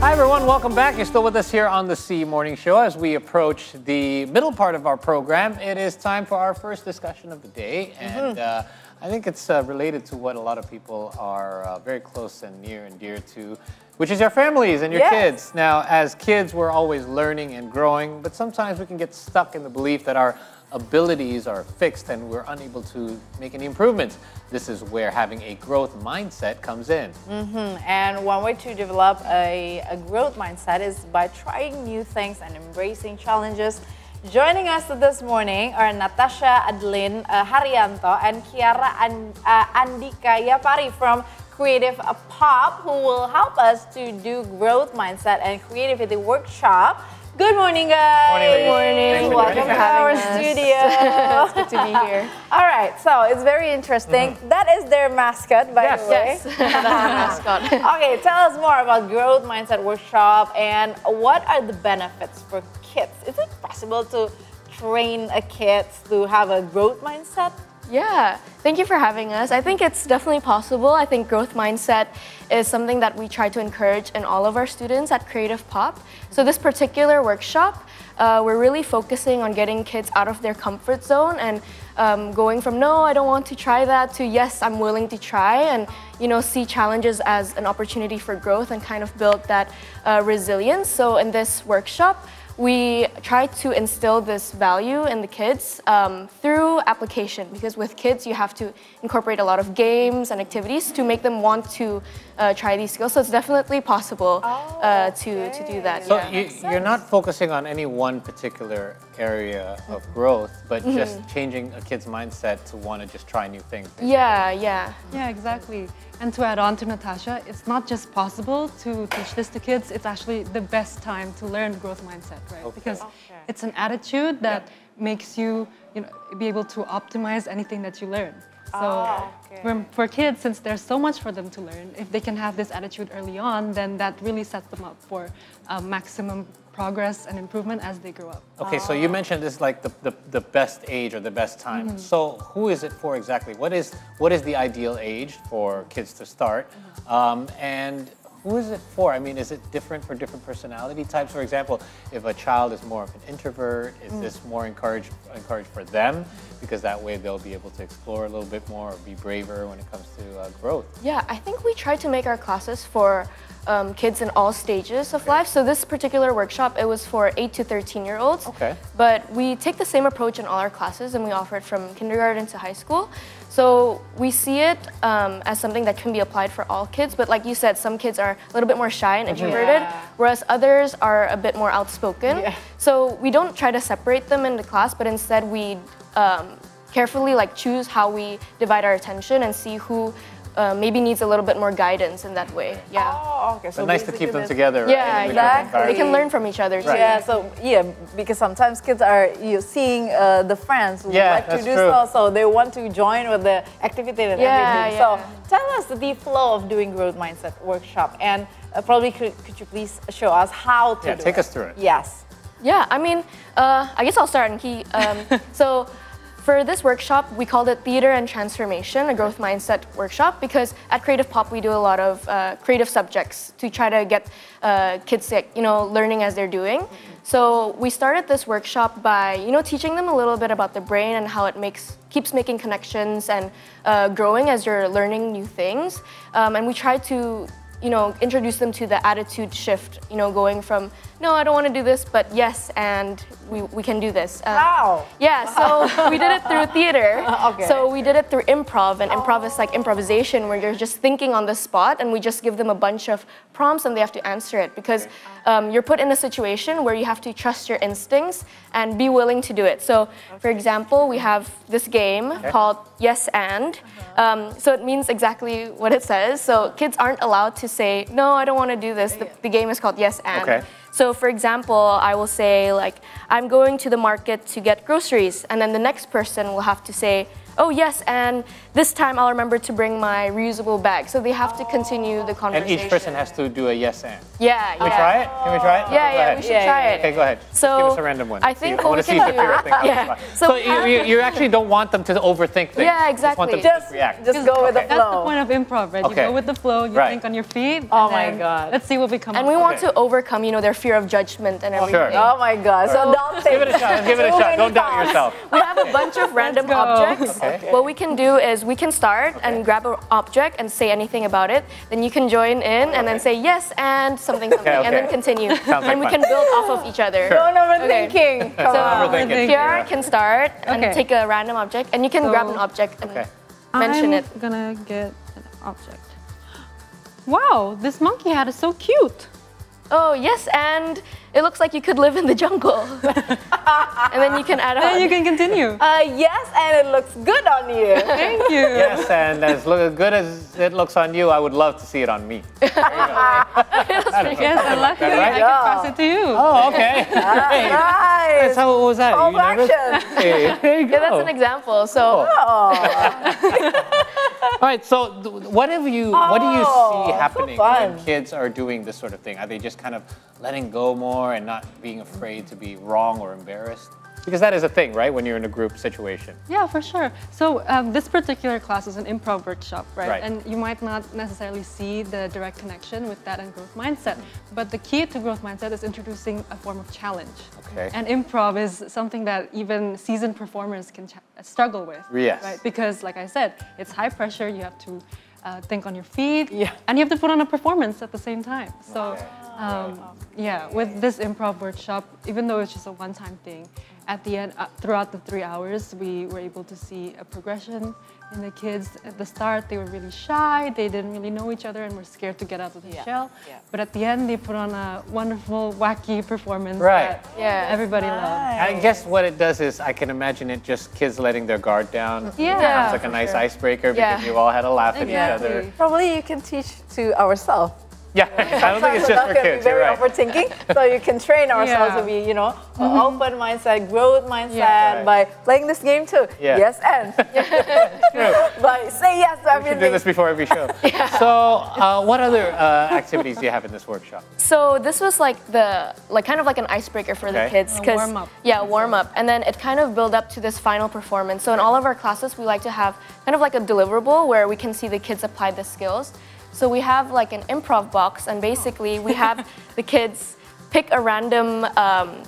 Hi, everyone. Welcome back. You're still with us here on the SEA Morning Show. As we approach the middle part of our program, it is time for our first discussion of the day. And uh, I think it's uh, related to what a lot of people are uh, very close and near and dear to, which is your families and your Yes. kids. Now, as kids, we're always learning and growing, but sometimes we can get stuck in the belief that our abilities are fixed and we're unable to make any improvements. This is where having a growth mindset comes in. And one way to develop a, a growth mindset is by trying new things and embracing challenges. Joining us this morning are Natasha Adeline uh, Harianto and Kiara An- uh, Andika Yapari from Creative Pop, who will help us to do growth mindset and creativity workshop. Good morning, guys. Morning, ladies. Morning. Welcome to our us. studio. It's good to be here. All right, so it's very interesting. Mm-hmm. That is their mascot, by Yes. the way. Yes, that's our mascot. Okay, tell us more about Growth Mindset Workshop and what are the benefits for kids? Is it possible to train a kid to have a growth mindset? Yeah, thank you for having us. I think it's definitely possible. I think growth mindset is something that we try to encourage in all of our students at Creative Pop. So, this particular workshop, uh, we're really focusing on getting kids out of their comfort zone and um, going from no, I don't want to try that to yes, I'm willing to try and you know see challenges as an opportunity for growth and kind of build that uh, resilience. So, in this workshop, we try to instill this value in the kids um, through application because with kids you have to incorporate a lot of games and activities to make them want to uh, try these skills so it's definitely possible uh, to, to do that So yeah. you, you're not focusing on any one particular area of growth, but Mm-hmm. just changing a kid's mindset to want to just try new things. yeah yeah Yeah, exactly. And to add on to Natasha, it's not just possible to teach this to kids, it's actually the best time to learn growth mindset, right? Okay. Because Okay. it's an attitude that makes you, you know, be able to optimize anything that you learn. So Oh, okay. for, for kids, since there's so much for them to learn, if they can have this attitude early on, then that really sets them up for uh, maximum progress and improvement as they grow up. Okay, so you mentioned this is like the, the, the best age or the best time. Mm-hmm. So who is it for exactly? What is what is the ideal age for kids to start? Mm-hmm. Um, and who is it for? I mean, is it different for different personality types? For example, if a child is more of an introvert, is Mm. this more encouraged encouraged for them because that way they'll be able to explore a little bit more or be braver when it comes to uh, growth? Yeah, I think we try to make our classes for um, kids in all stages of life. So this particular workshop, it was for 8 to 13 year olds. Okay. But we take the same approach in all our classes and we offer it from kindergarten to high school. So we see it um, as something that can be applied for all kids. But like you said, some kids are a little bit more shy and introverted, Yeah. whereas others are a bit more outspoken. Yeah. So we don't try to separate them in the class, but instead we um, carefully like choose how we divide our attention and see who uh, maybe needs a little bit more guidance in that way. Yeah. Oh, okay. But nice to keep basically them this- together. right, Yeah, in exactly. They can learn from each other too. Right. Yeah, so yeah, because sometimes kids are you seeing uh, the friends who Yeah, like to do true. so, so they want to join with the activity and Yeah, everything. yeah. So tell us the flow of doing growth mindset workshop, and uh, probably could, could you please show us how to Yeah, do take it? us through it. Yes. Yeah, I mean, uh, I guess I'll start and key. Um, so, for this workshop, we called it Theater and Transformation, a growth mindset workshop, because at Creative Pop we do a lot of uh, creative subjects to try to get uh, kids, you know, learning as they're doing. So we started this workshop by, you know, teaching them a little bit about the brain and how it makes keeps making connections and uh, growing as you're learning new things. Um, and we try to you know, introduce them to the attitude shift, you know, going from, no, I don't want to do this, but yes, and we, we can do this. Uh, Wow. Yeah, so we did it through theater. Okay. So we did it through improv, and improv is like improvisation where you're just thinking on the spot, and we just give them a bunch of prompts and they have to answer it because um, you're put in a situation where you have to trust your instincts and be willing to do it. So, for example, we have this game called Yes and. Um, so it means exactly what it says. So kids aren't allowed to say, no, I don't want to do this. The, the game is called Yes and. Okay. So, for example, I will say, like, I'm going to the market to get groceries. And then the next person will have to say, oh yes, and this time I'll remember to bring my reusable bag. So they have to continue the conversation. And each person has to do a yes and. Yeah, Can we try it? Can we try it? Yeah, Okay, go yeah, ahead. we should Yeah, try yeah, it. Okay, go ahead. So Give us a random one. I think I what want we to see can Shafira do- think. Yeah. So, So you, you, you actually don't want them to overthink things. Yeah, You Just want them exactly. to Just, just react. just go with the flow. That's the point of improv, right? Okay. You go with the flow, you Right. think on your feet. Oh my God. Let's see what we come And we want to overcome, you know, their fear of judgment and everything. Sure. Oh my God. So don't think. Give it a shot. Give it a shot. many Don't doubt thoughts. yourself. We have a bunch of random objects. Okay. What we can do is we can start and grab an object and say anything about it. Then you can join in and then say yes and something something and then continue. Sounds like and we fun. can build off of each other. Don't overthinking. Come So on. Overthinking. Kiara can start and Okay. take a random object and you can grab an object and Okay. mention I'm it. gonna get an object. Wow, this monkey hat is so cute. Oh yes, and it looks like you could live in the jungle. and then you can add Then on. you can continue. Uh, yes, and it looks good on you. Thank you. Yes, and as look, good as it looks on you, I would love to see it on me. Yes, and luckily right? I can pass it to you. Oh, okay. Hey, nice. That's how what was that? Call You to action. Hey, there you go. Yeah, that's an example. So All right. So, what have you? what do you Oh, see happening fun. when kids are doing this sort of thing? Are they just kind of letting go more and not being afraid to be wrong or embarrassed? Because that is a thing, right? When you're in a group situation. Yeah, for sure. So um, this particular class is an improv workshop, right? Right. And you might not necessarily see the direct connection with that and growth mindset. But the key to growth mindset is introducing a form of challenge. Okay. And improv is something that even seasoned performers can ch- struggle with. Yes. Right? Because, like I said, it's high pressure. You have to uh, think on your feet. Yeah. And you have to put on a performance at the same time. So, um, yeah, with this improv workshop, even though it's just a one-time thing, at the end, uh, throughout the three hours, we were able to see a progression in the kids. At the start, they were really shy. They didn't really know each other and were scared to get out of the Yeah, shell. yeah. But at the end, they put on a wonderful, wacky performance Right. that Yeah. everybody loved. I guess what it does is I can imagine it just kids letting their guard down. Yeah. It's like a nice icebreaker Yeah. because you all had a laugh at each other. Probably you can teach to ourselves. Yeah, I don't think it's just that for can be kids. You're very right. overthinking. so you can train ourselves Yeah. to be, you know, a open mindset, growth mindset Yeah. Right. by playing this game too. Yeah. Yes and. by say yes to We should everything. do this before every show. So, uh, what other uh, activities do you have in this workshop? So this was like the like kind of like an icebreaker for the kids A 'cause- warm-up. Yeah, warm up, and then it kind of build up to this final performance. So in all of our classes, we like to have kind of like a deliverable where we can see the kids apply the skills. So we have like an improv box, and basically we have the kids pick a random. Um,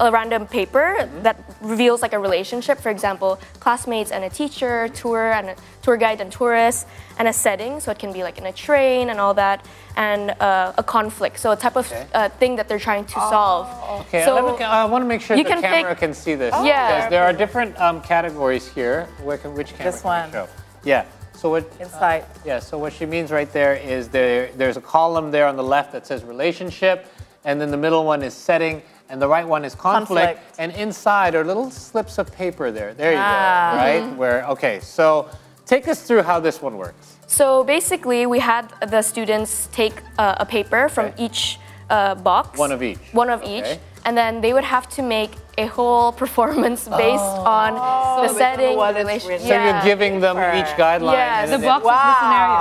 a random paper that reveals like a relationship. For example, classmates and a teacher, tour and a tour guide and tourist, and a setting. So it can be like in a train and all that, and uh, a conflict. So a type of Okay. uh, thing that they're trying to solve. Okay, So let me, I want to make sure you the can camera pick- can see this. Yeah. Because there are different um, categories here. Where can, which camera This can one. show? Yeah. So what? Inside. Yeah. So what she means right there is there. There's a column there on the left that says relationship, and then the middle one is setting, and the right one is conflict. Conflict. And inside are little slips of paper there. There you Ah. go. Right. Where? Okay. So take us through how this one works. So basically, we had the students take uh, a paper from Okay. each uh, box. One of each. One of Okay. each, and then they would have to make a whole performance based oh. on oh, the So they don't know setting, what the relationship. written. So you're giving them each guideline. Yes. and The then- box is the scenario.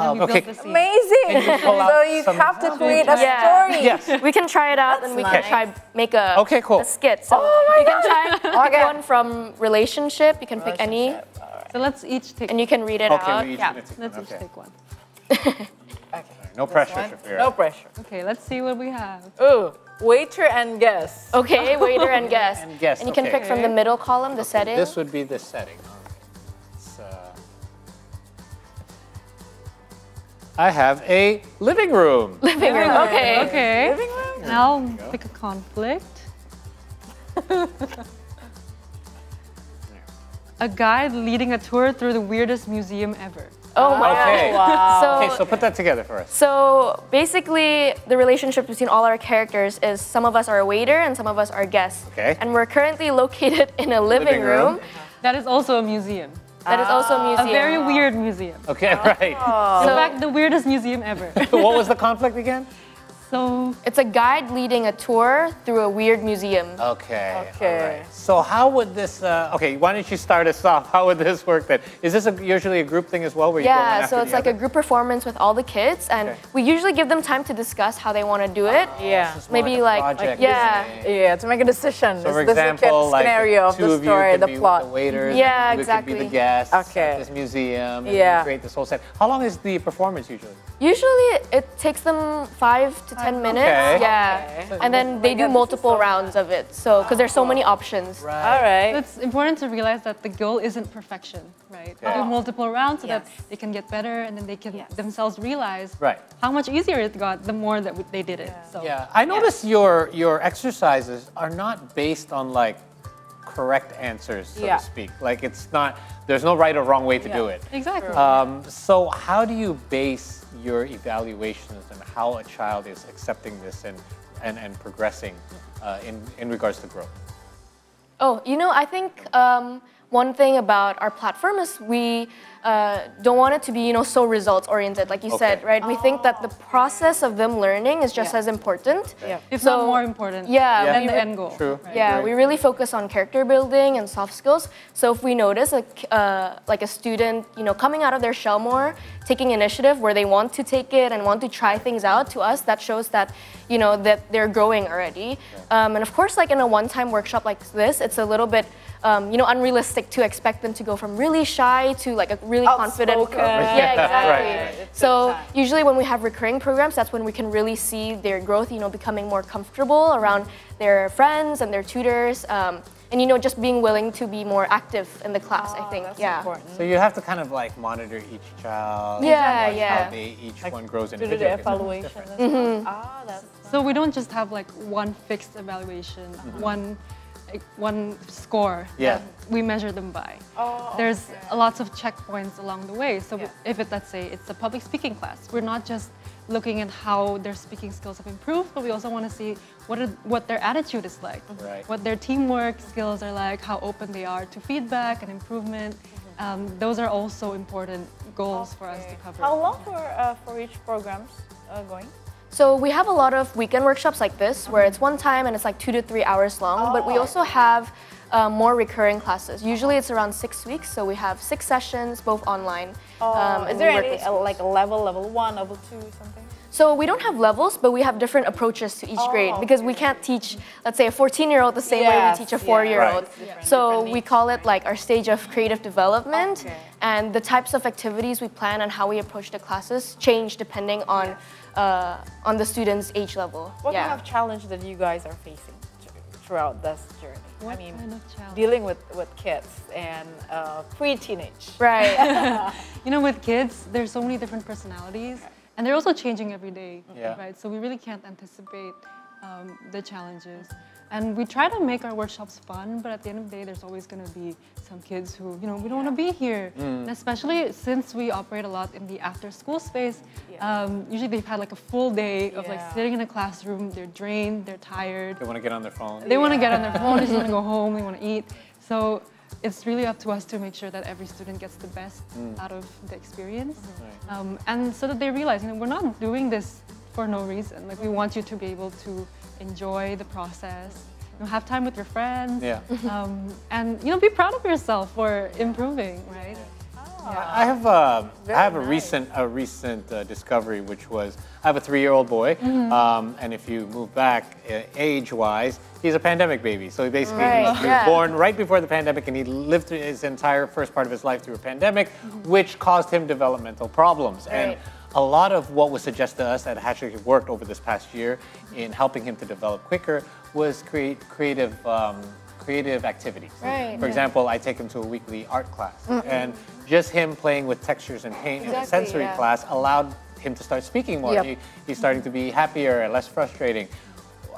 Oh, and okay. the. Amazing. You so you have to create a Yeah. story. Yes. We can try it out, and we can try make a Okay, cool. a skit. So Oh my you can try Okay. pick one from relationship. You can pick any, So let's each take. and you can read it Okay, out. we each yeah. gonna take Let's one. each take one. No pressure, One. Shafira. No pressure. Okay, let's see what we have. Ooh, waiter and guest. Okay, waiter and guest. And guest, And you can okay. pick from the middle column, the setting. This would be the setting. All right. It's, uh, I have a living room. living room. Okay. Okay. Living room? And I'll pick a conflict. a guide leading a tour through the weirdest museum ever. Oh my Okay. god. So, Okay, so put that together for us. so basically, the relationship between all our characters is some of us are a waiter and some of us are guests. Okay. And we're currently located in a living, Living room. room. That is also a museum. that is also a ah. museum. A very weird museum. Okay, right. In fact, the weirdest museum ever. what was the conflict again? So It's a guide leading a tour through a weird museum. Okay. Okay. All right. So how would this? Uh, okay, why don't you start us off? How would this work then? Is this a, usually a group thing as well, where you Yeah, after so it's the like a group performance with all the kids, and Okay. we usually give them time to discuss how they want to do it. Yeah. This Maybe a like- project, yeah. Yeah, to make a decision. So for Is this a example, kid like scenario of two the of you story, could the be plot? the waiters, Yeah, and you could be the exactly. guests Okay. at this museum, and Yeah. you create this whole set. How long is the performance usually? Usually it takes them five to ten minutes. Okay. Yeah, Okay. and then they do God, this is multiple rounds of it. So because there's so many options. Right. All right. it's important to realize that the goal isn't perfection, right? Yeah. Do multiple rounds so Yes. that they can get better and then they can Yes. themselves realize Right. how much easier it got the more that they did it. So Yeah, I notice your your exercises are not based on like correct answers, so Yeah. to speak. Like it's not. There's no right or wrong way to do it. exactly. Um, so how do you base your evaluations and how a child is accepting this and and, and progressing uh, in in regards to growth? Oh, you know, I think um, one thing about our platform is we uh, don't want it to be, you know, so results oriented, like you said, Okay. right? We think that the process of them learning is just Yeah. as important. Yeah. if so- not more important Yeah, Yeah. than we the end goal. True. right? Yeah, Agree. we really focus on character building and soft skills. So if we notice a, k- uh, like a student, you know, coming out of their shell more, taking initiative where they want to take it and want to try things out, to us that shows that, you know, that they're growing already. Um, and of course, like in a one-time workshop like this, it's a little bit, um, you know, unrealistic to expect them to go from really shy to like a really confident. Outspoken. Yeah, exactly. Right. So usually when we have recurring programs, that's when we can really see their growth, you know, becoming more comfortable around their friends and their tutors. Um, and you know, just being willing to be more active in the class, I think. Oh, That's yeah. important. So you have to kind of like monitor each child. Yeah, watch yeah. How they, each one grows Do the individually. 'cause everyone's evaluation. different. Mm-hmm. Ah, that's So we don't just have like one fixed evaluation, one like, one score Yeah. that we measure them by. Oh, There's lots of checkpoints along the way. So Yeah. if it, let's say it's a public speaking class, we're not just looking at how their speaking skills have improved, but we also want to see what are, what their attitude is like, Right. what their teamwork skills are like, how open they are to feedback and improvement. Um, those are also important goals for us to cover. How long for uh, for each programs uh, going? So we have a lot of weekend workshops like this where it's one time and it's like two to three hours long. But we also have uh, more recurring classes. Usually it's around six weeks. So we have six sessions, both online. Oh, um, is there any uh, like a level, level one, level two, something? So we don't have levels, but we have different approaches to each grade Oh, because we can't teach, let's say, a 14-year-old the same way we teach a four-year-old. Right. So we call it like our stage of creative development, Okay. and the types of activities we plan and how we approach the classes change depending on uh, on the student's age level. What yeah. kind of challenge that you guys are facing throughout this journey? I mean, kind of challenge? dealing with, with kids and uh, pre-teenage. right. You know, with kids, there's so many different personalities, and they're also changing every day, Yeah. right? So we really can't anticipate um, the challenges. And we try to make our workshops fun, but at the end of the day, there's always going to be some kids who, you know, we don't want to be here. And especially since we operate a lot in the after-school space, Yeah. um, usually they've had like a full day of like sitting in a classroom. They're drained, they're tired. They want to get on their phone. They want to get on their phone, they just want to go home, they want to eat. So it's really up to us to make sure that every student gets the best out of the experience. Um, and so that they realize, you know, we're not doing this for no reason. Like we want you to be able to enjoy the process, you know, have time with your friends, Yeah. um, and you know, be proud of yourself for improving, right? I have uh, I have a nice. recent a recent uh, discovery, which was I have a three-year-old boy, Mm-hmm. um, and if you move back uh, age-wise, he's a pandemic baby. So he basically Right, he was yeah. born right before the pandemic, and he lived through his entire first part of his life through a pandemic, which caused him developmental problems. And Mm-hmm. A lot of what was suggested to us that actually worked over this past year in helping him to develop quicker was create creative. Um, creative activities. Right, For yeah. example, I take him to a weekly art class, and just him playing with textures and paint in a sensory yeah. class allowed him to start speaking more. Yep. He, he's starting to be happier and less frustrating.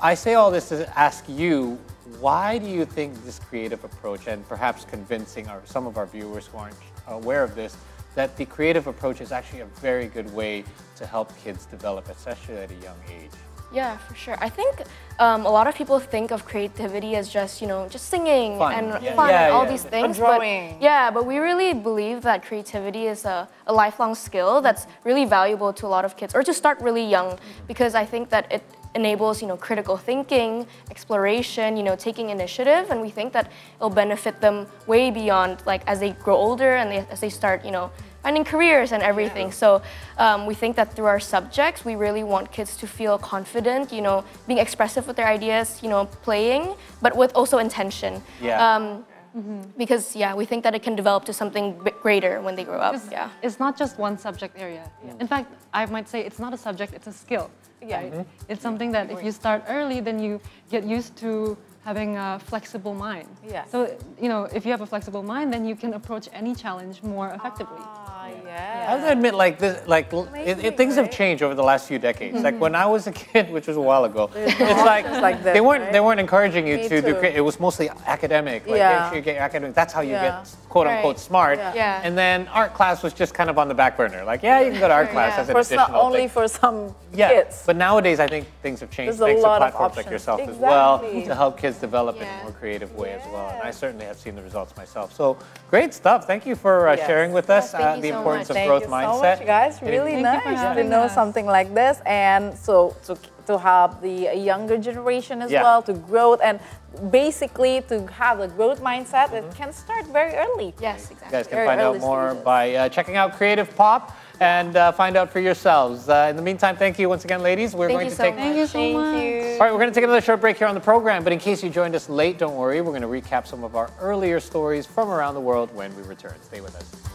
I say all this to ask you, why do you think this creative approach, and perhaps convincing our, some of our viewers who aren't aware of this, that the creative approach is actually a very good way to help kids develop, especially at a young age? Yeah, for sure. I think um, a lot of people think of creativity as just, you know, just singing Fun. and Yeah. fun Yeah, and all yeah. these things. drawing. But, yeah, but we really believe that creativity is a, a lifelong skill that's really valuable to a lot of kids, or to start really young, because I think that it enables, you know, critical thinking, exploration, you know, taking initiative, and we think that it'll benefit them way beyond, like, as they grow older and they, as they start, you know, finding careers and everything. So um, we think that through our subjects, we really want kids to feel confident, you know, being expressive with their ideas, you know, playing, but with also intention. Yeah. Um, Because yeah, we think that it can develop to something bit greater when they grow up. It's, Yeah. it's not just one subject area. Yeah. In fact, I might say it's not a subject, it's a skill. Yeah. right? It's something that if you start early, then you get used to having a flexible mind. Yes. So, you know, if you have a flexible mind, then you can approach any challenge more effectively. Ah, I yeah. have to admit, like this, like l- it, it, things have changed over the last few decades. Like when I was a kid, which was a while ago, it's like, like this, they weren't right? they weren't encouraging you Me to do. too. crea- It was mostly academic. Like Yeah. make you get academic. That's how you Yeah. get quote unquote Right. smart. Yeah. Yeah. And then art class was just kind of on the back burner. Like yeah, you can go to art class yeah. as an For some, additional only thing. for some Yeah, kids. but nowadays I think things have changed There's a thanks lot to of platforms like options. yourself as well Exactly. to help kids develop in a more creative way as well. And I certainly have seen the results myself. So great stuff. Thank you for uh, sharing with us thank uh, you the so importance much. of Thank growth you so mindset. much, guys. Really Thank you for nice to know us. something like this, and so to to help the younger generation as Yeah. well to grow and basically to have a growth mindset. It can start very early. Yes, exactly You guys can Very find out more stages. by uh, checking out Creative Pop and uh, find out for yourselves. Uh, in the meantime, thank you once again, ladies. We're Thank going you to so take. much. Thank you so Thank much. you. All right, we're going to take another short break here on the program. But in case you joined us late, don't worry. We're going to recap some of our earlier stories from around the world when we return. Stay with us.